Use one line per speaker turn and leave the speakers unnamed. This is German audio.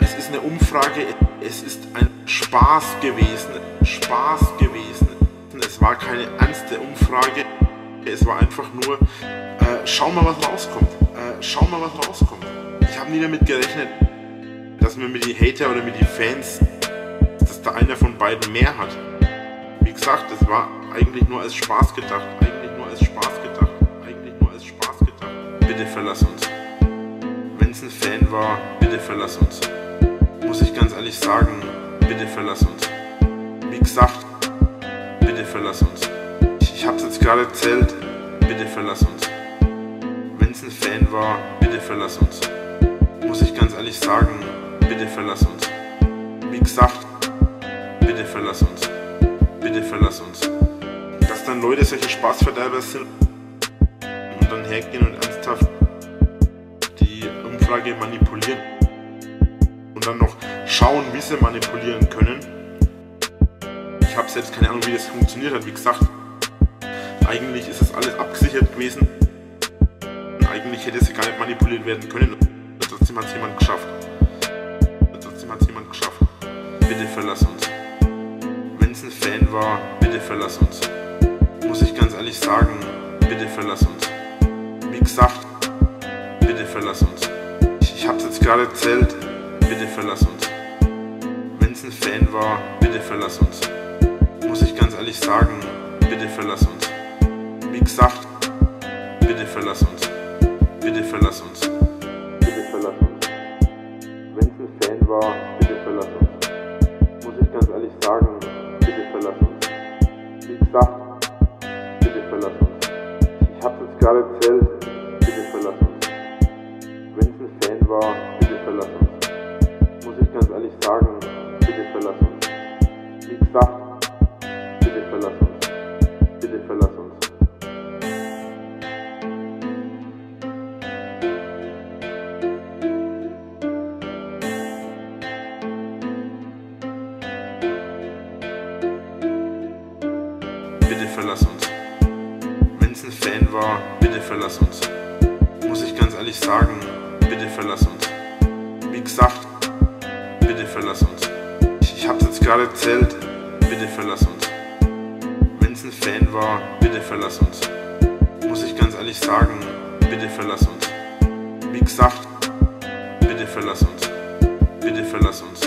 es ist eine Umfrage, es ist ein Spaß gewesen, Spaß gewesen. Es war keine ernste Umfrage, es war einfach nur, äh, schau mal, was rauskommt, äh, schau mal, was rauskommt. Ich habe nie damit gerechnet, dass mir mit die Hater oder mit die Fans, dass da einer von beiden mehr hat. Wie gesagt, es war eigentlich nur als Spaß gedacht, eigentlich nur als Spaß gedacht, eigentlich nur als Spaß gedacht. Bitte verlass uns. Wenn es ein Fan war, bitte verlass uns. Muss ich ganz ehrlich sagen, bitte verlass uns. Wie gesagt, bitte verlass uns. Ich, ich hab's jetzt gerade erzählt, bitte verlass uns. Wenn es ein Fan war, bitte verlass uns. Muss ich ganz ehrlich sagen, bitte verlass uns. Wie gesagt, bitte verlass uns. Bitte verlass uns. Dass dann Leute solche Spaßverderber sind und dann hergehen und ernsthaft die Umfrage manipulieren und dann noch schauen, wie sie manipulieren können. Ich habe selbst keine Ahnung, wie das funktioniert hat. Wie gesagt, eigentlich ist das alles abgesichert gewesen. Und eigentlich hätte sie gar nicht manipuliert werden können. Trotzdem hat es jemand geschafft. Trotzdem hat es jemand geschafft. Bitte verlass uns. Wenn es ein Fan war, bitte verlass uns. Muss ich ganz ehrlich sagen, bitte verlass uns. Wie gesagt, bitte verlass uns. Ich, ich hab's jetzt gerade erzählt, bitte verlass uns. Wenn es ein Fan war, bitte verlass uns. Muss ich ganz ehrlich sagen, bitte verlass uns. Wie gesagt, bitte verlass uns. Bitte verlass uns. Bitte verlass uns. Wenn es ein Fan war, bitte verlass uns. Muss ich ganz ehrlich sagen, bitte verlass uns. Wie gesagt, bitte verlass uns. Ich hab's jetzt gerade erzählt, bitte verlass uns. Wenn es ein Fan war, bitte verlass uns. Muss ich ganz ehrlich sagen, bitte verlass uns. Wie gesagt, bitte verlass uns. Bitte verlass uns. Bitte verlass uns. Wenn es ein Fan war, bitte verlass uns. Muss ich ganz ehrlich sagen, bitte verlass uns. Wie gesagt, verlass uns. Ich, ich hab's jetzt gerade erzählt, bitte verlass uns. Wenn es ein Fan war, bitte verlass uns. Muss ich ganz ehrlich sagen, bitte verlass uns. Wie gesagt, bitte verlass uns. Bitte verlass uns.